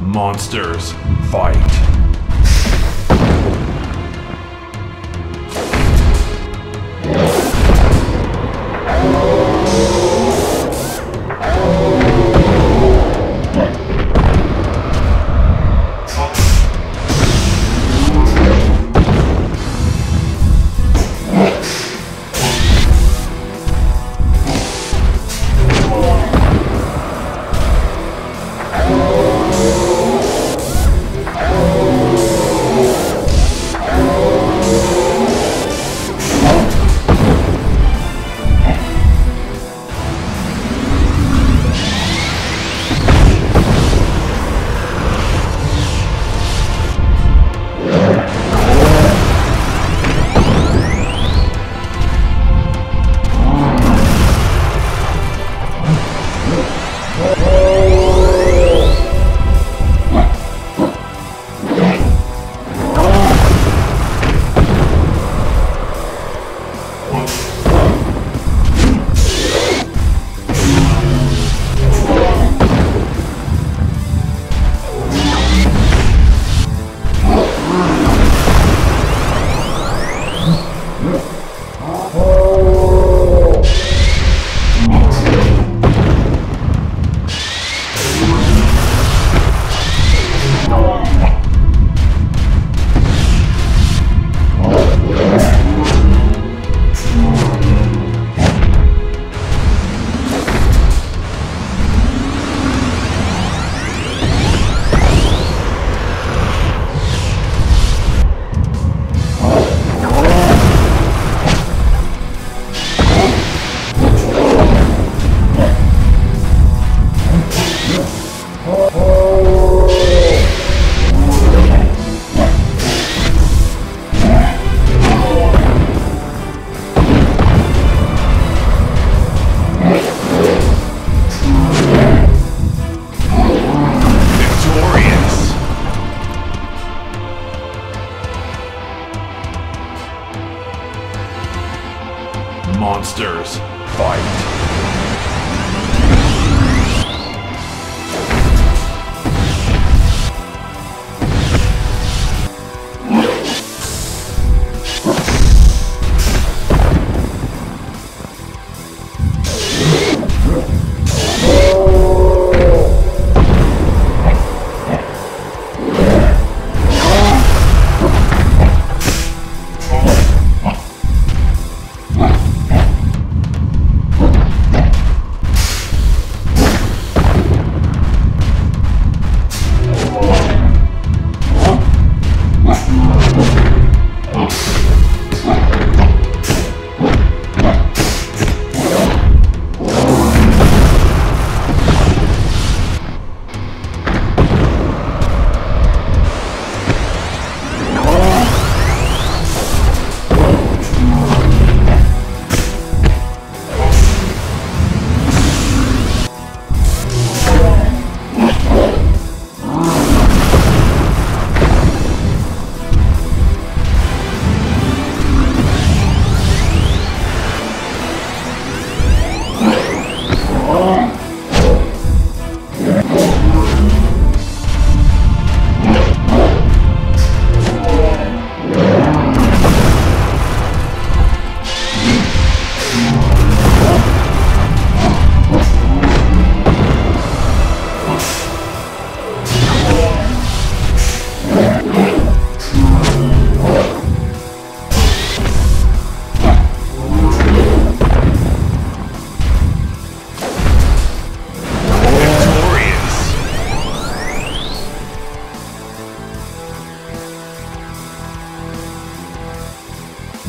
Monsters, fight. Fight.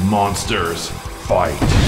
Monsters, fight.